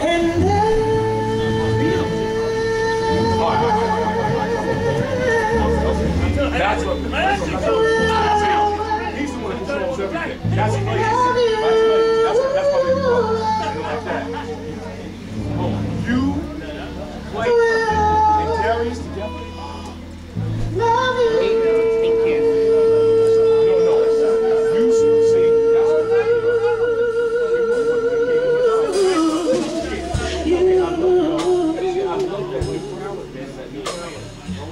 And then... That's what...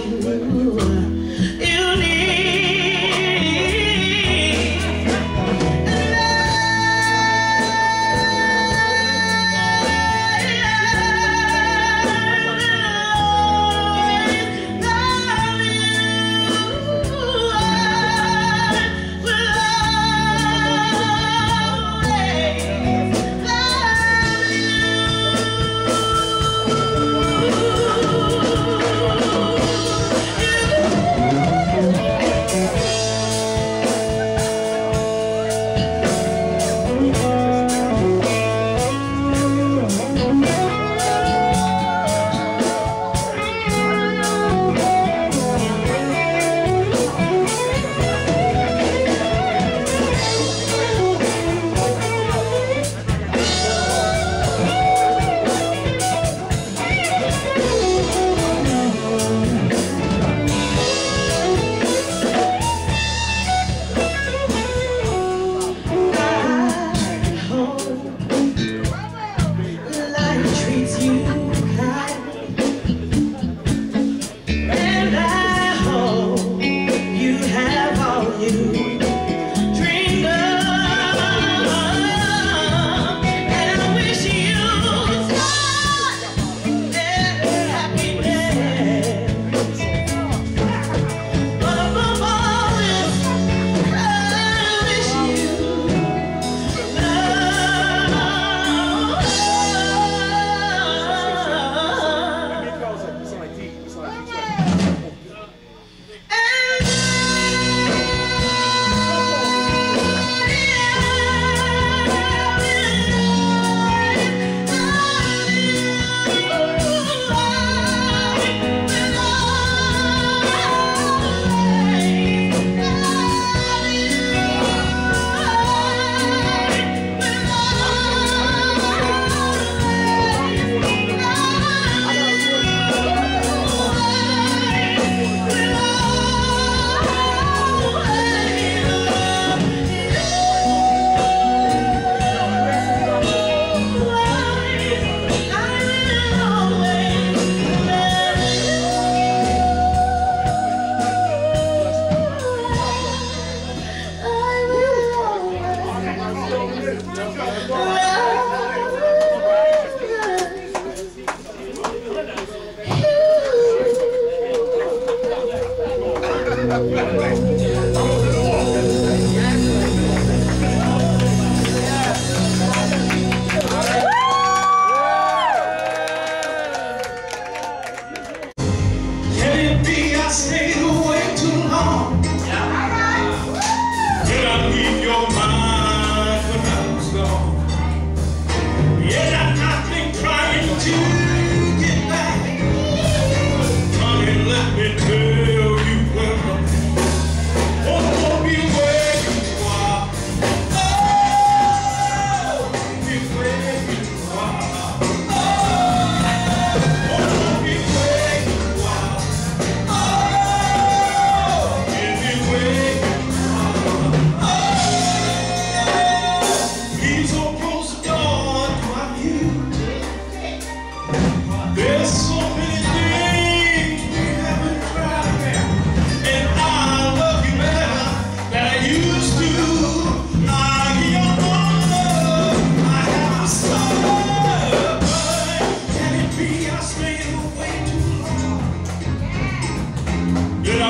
you.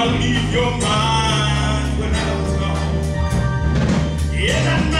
Leave your mind when I was gone. Yeah,